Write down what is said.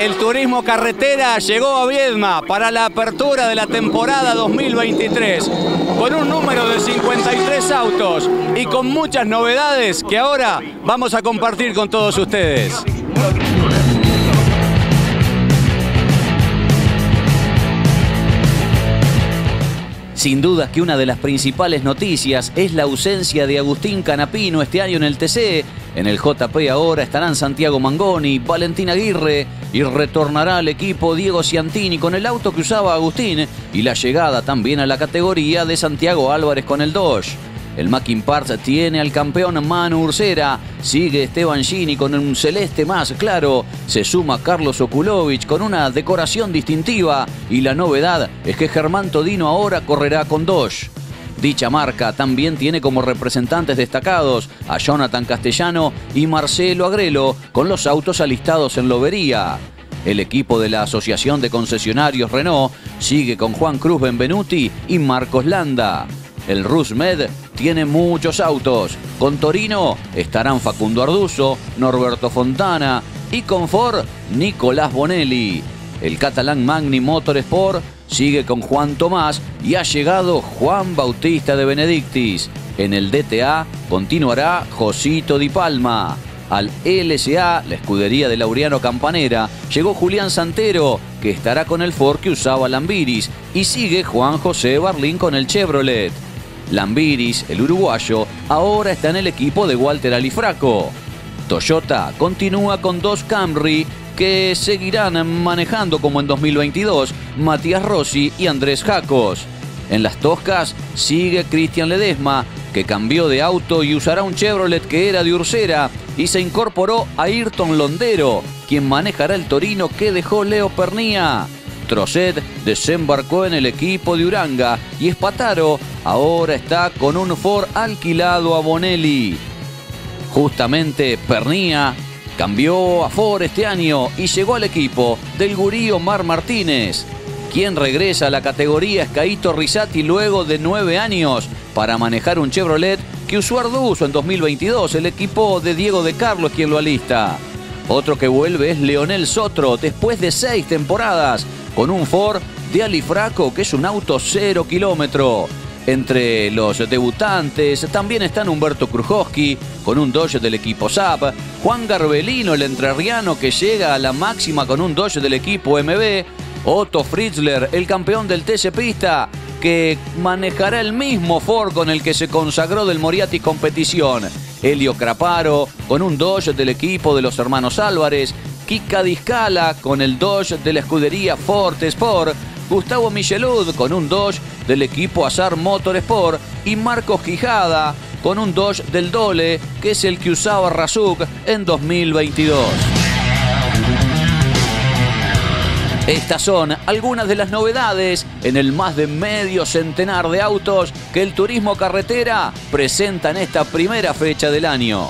el turismo carretera llegó a Viedma para la apertura de la temporada 2023 con un número de 53 autos y con muchas novedades que ahora vamos a compartir con todos ustedes. Sin duda que una de las principales noticias es la ausencia de Agustín Canapino este año en el TC. En el JP ahora estarán Santiago Mangoni, Valentín Aguirre y retornará al equipo Diego Ciantini con el auto que usaba Agustín y la llegada también a la categoría de Santiago Álvarez con el Dodge. El Mackin Parts tiene al campeón Manu Ursera. Sigue Esteban Gini con un celeste más claro. Se suma Carlos Okulovich con una decoración distintiva. Y la novedad es que Germán Todino ahora correrá con Dodge. Dicha marca también tiene como representantes destacados a Jonathan Castellano y Marcelo Agrelo con los autos alistados en Lobería. El equipo de la Asociación de Concesionarios Renault sigue con Juan Cruz Benvenuti y Marcos Landa. El Rusmed tiene muchos autos. Con Torino estarán Facundo Arduzo, Norberto Fontana y con Ford, Nicolás Bonelli. El catalán Magni Motorsport sigue con Juan Tomás y ha llegado Juan Bautista de Benedictis. En el DTA continuará Josito Di Palma. Al LSA, la escudería de Laureano Campanera, llegó Julián Santero, que estará con el Ford que usaba Lambiris, y sigue Juan José Barlín con el Chevrolet. Lambiris, el uruguayo, ahora está en el equipo de Walter Alifraco. Toyota continúa con dos Camry que seguirán manejando como en 2022 Matías Rossi y Andrés Jacos. En las Toscas sigue Cristian Ledesma, que cambió de auto y usará un Chevrolet que era de Ursera y se incorporó a Ayrton Londero, quien manejará el Torino que dejó Leo Pernía. Trocet desembarcó en el equipo de Uranga y Espataro ahora está con un Ford alquilado a Bonelli. Justamente Pernía cambió a Ford este año y llegó al equipo del gurí Omar Martínez, quien regresa a la categoría Escaito Risati luego de nueve años para manejar un Chevrolet que usó Arduzo en 2022, el equipo de Diego de Carlos quien lo alista. Otro que vuelve es Leonel Sotro después de seis temporadas con un Ford de Alifraco que es un auto cero kilómetro. Entre los debutantes también están Humberto Krujowski con un Dodge del equipo SAP, Juan Garbelino, el entrerriano que llega a la máxima con un Dodge del equipo MB, Otto Fritzler, el campeón del TC Pista, que manejará el mismo Ford con el que se consagró del Moriatis Competición. Helio Craparo con un Dodge del equipo de los hermanos Álvarez, Kika Discala con el Dodge de la escudería Ford Sport, Gustavo Michelud con un Dodge del equipo Azar Motorsport y Marcos Quijada con un Dodge del Dole, que es el que usaba Razuk en 2022. Estas son algunas de las novedades en el más de medio centenar de autos que el turismo carretera presenta en esta primera fecha del año.